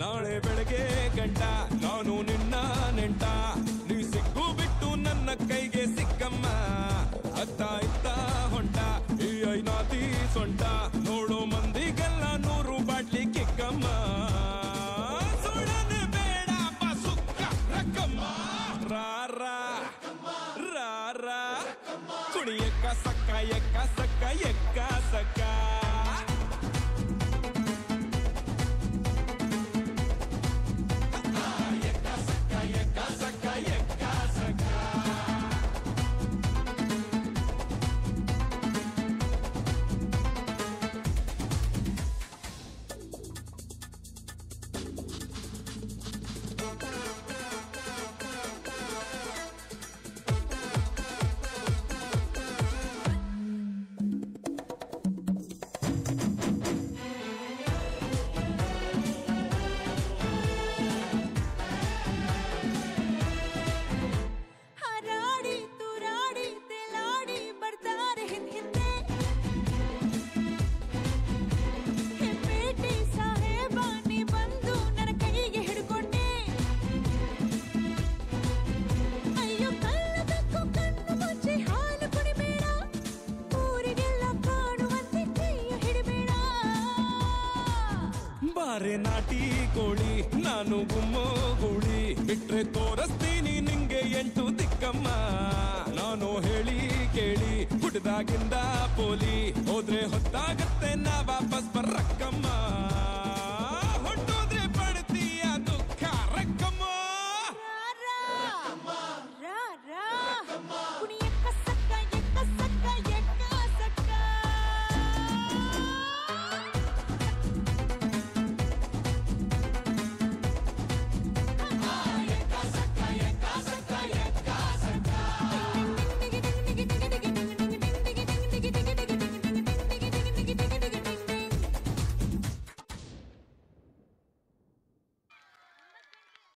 ನಾಳೆ ಬೆಳಗ್ಗೆ ಗಂಟ ನಾನು ನಿನ್ನ ನೆಂಟ. ನೀ ಸಿಕ್ಕು ಬಿಟ್ಟು ನನ್ನ ಕೈಗೆ ಸಿಕ್ಕಮ್ಮ. ಅತ್ತ ಇತ್ತ ಹೊಂಟ, ಈ ಐನಾತಿ ಸೊಂಟ. ನೋಡೋ ಮಂದಿಗೆಲ್ಲ ನೂರು ಬಾಟ್ಲಿ ಕಿಕ್ಕಮ್ಮ. ಸುಕ್ಕ ರಾರ ರಾರ ಸಕ್ಕ ಎಕ್ಕ ಸಕ್ಕ ಎಕ್ಕ ಸಕ್ಕ. ಬಾರೆ ನಾಟಿ ಕೋಳಿ, ನಾನು ಗುಮ್ಮೋ ಗುಳಿ. ಬಿಟ್ರೆ ತೋರಿಸ್ತೀನಿ ನಿಂಗೆ ಎಂಟು ದಿಕ್ಕಮ್ಮ. ನಾನು ಹೇಳಿ ಕೇಳಿ, ಹುಟ್ಟದಾಗಿಂದ ಪೋಲಿ